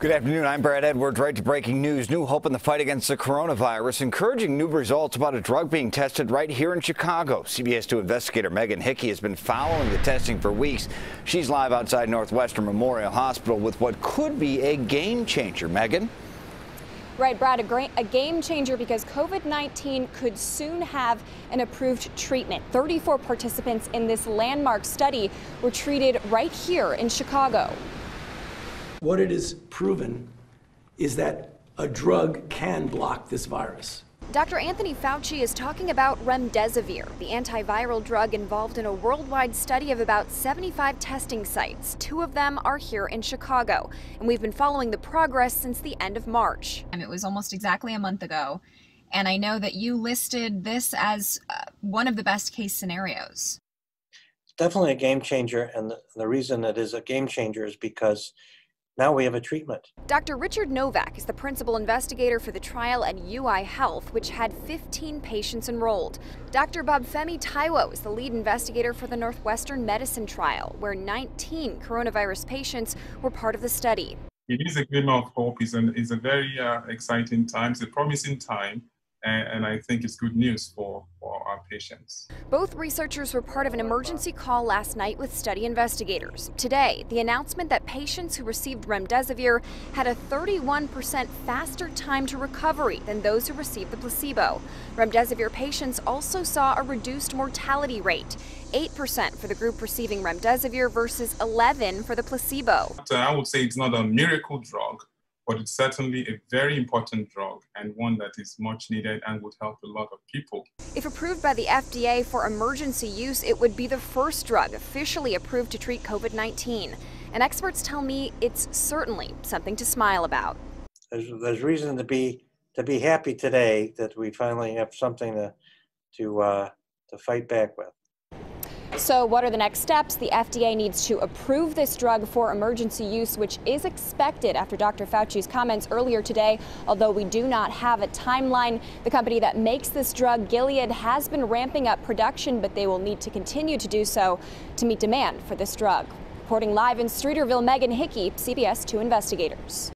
Good afternoon. I'm Brad Edwards. Right to breaking news. New hope in the fight against the coronavirus. Encouraging new results about a drug being tested right here in Chicago. CBS 2 investigator Megan Hickey has been following the testing for weeks. She's live outside Northwestern Memorial Hospital with what could be a game changer. Megan? Right, Brad, a, a game changer because COVID 19 could soon have an approved treatment. 34 participants in this landmark study were treated right here in Chicago. What it is proven is that a drug can block this virus. Dr. Anthony Fauci is talking about remdesivir, the antiviral drug involved in a worldwide study of about 75 testing sites. Two of them are here in Chicago, and we've been following the progress since the end of March. And it was almost exactly a month ago, and I know that you listed this as uh, one of the best case scenarios. It's definitely a game changer, and the, the reason it is a game changer is because now we have a treatment. Dr. Richard Novak is the principal investigator for the trial at UI Health, which had 15 patients enrolled. Dr. Babafemi Taiwo is the lead investigator for the Northwestern Medicine trial, where 19 coronavirus patients were part of the study. It is a glimmer of hope. It's, an, it's a very uh, exciting time. It's a promising time and, and I think it's good news for, for our patients. Both researchers were part of an emergency call last night with study investigators. Today, the announcement that patients who received remdesivir had a 31% faster time to recovery than those who received the placebo. Remdesivir patients also saw a reduced mortality rate. 8% for the group receiving remdesivir versus 11 for the placebo. I would say it's not a miracle drug, but it's certainly a very important drug and one that is much needed and would help a lot of people. If approved by the FDA for emergency use, it would be the first drug officially approved to treat COVID 19. And experts tell me it's certainly something to smile about. There's, there's reason to be to be happy today that we finally have something to to uh, to fight back with. So what are the next steps? The FDA needs to approve this drug for emergency use, which is expected after Dr. Fauci's comments earlier today. Although we do not have a timeline, the company that makes this drug, Gilead, has been ramping up production, but they will need to continue to do so to meet demand for this drug. Reporting live in Streeterville, Megan Hickey, CBS 2 Investigators.